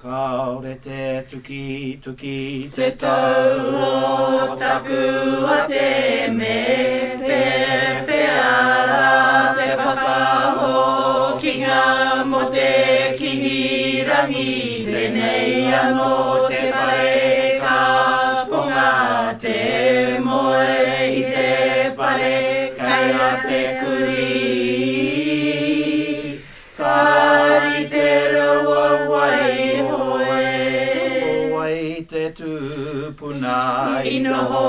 Kaore te tuki tuki te tau o taku a te me Pe whera te papaho ki ngā mo te kihi rangi Tenei anō te pae ka ponga te moe i te pare Kai a te kuri tupuna i noho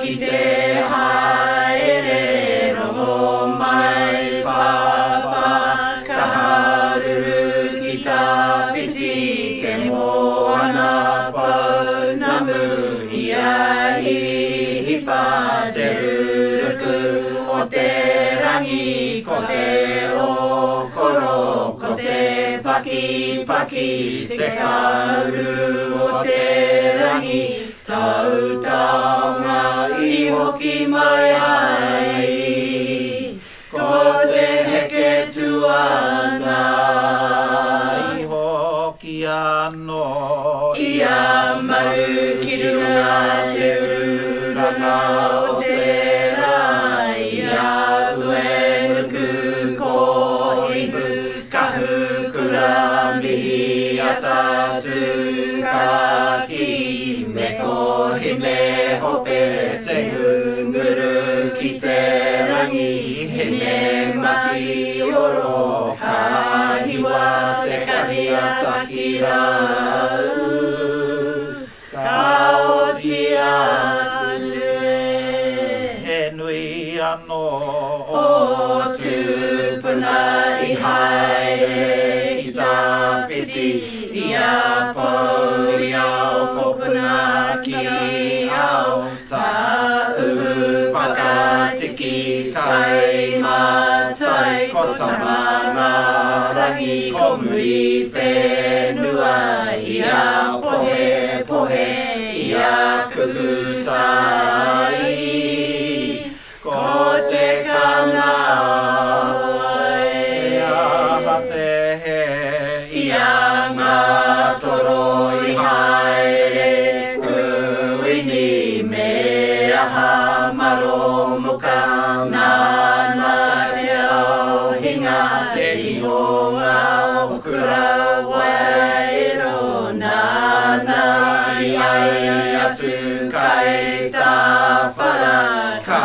ki te haere rongo mai papa ka haruru ki ta piti te moana pau na muru i hi hihi pa te ruruku o te rangi ko te okoro ko te paki paki te kauru o te rangi Tau taonga i hoki mai ai, ko te heke tuana. I hoki ano i a maru ki runga te urana o te pe te hunguru ki te rangi he me mati o ro hahi wa te kani a taki rau ka o ti a he nui ano o tūpuna i haere ki ta piti i a pau mana rangi ko muri whenua i a pohe pohe i a kukutai. hinga te ingoa o kura wairo nana i ai atu kai ta whara ka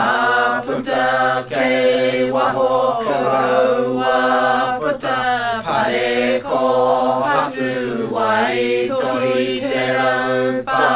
punta kei waho kura puta pare ko hatu wai tohi te rau